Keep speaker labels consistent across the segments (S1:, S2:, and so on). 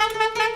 S1: Thank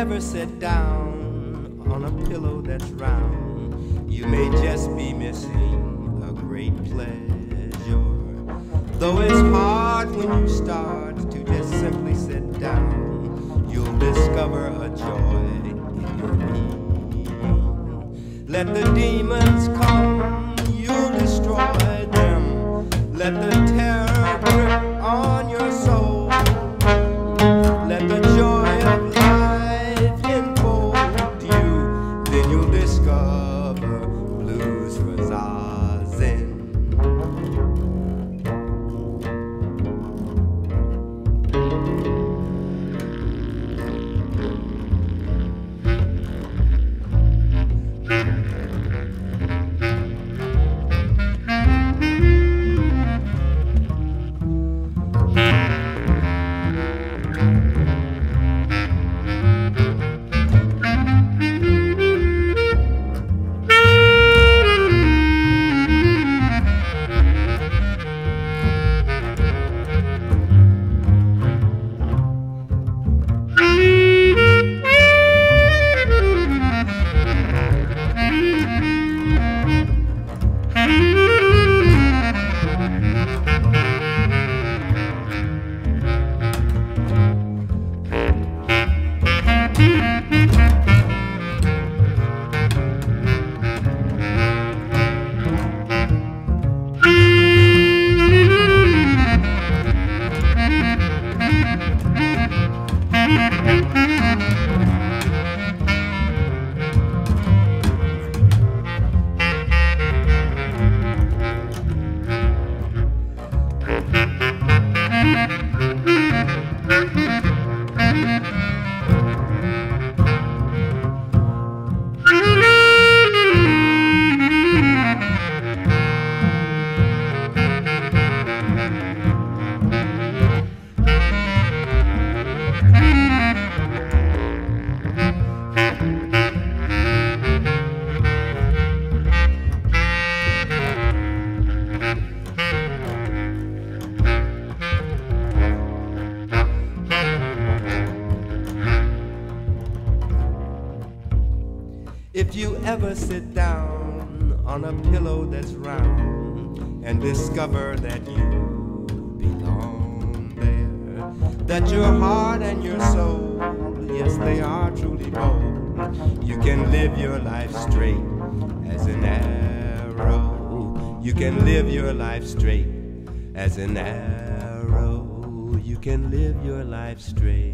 S1: never sit down on a pillow that's round. You may just be missing a great pleasure. Though it's hard when you start to just simply sit down, you'll discover a joy in your being. Let the demons come, you'll destroy them. Let the can live your life straight.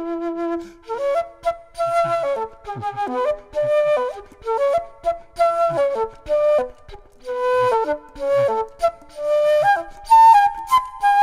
S2: Mm-hmm.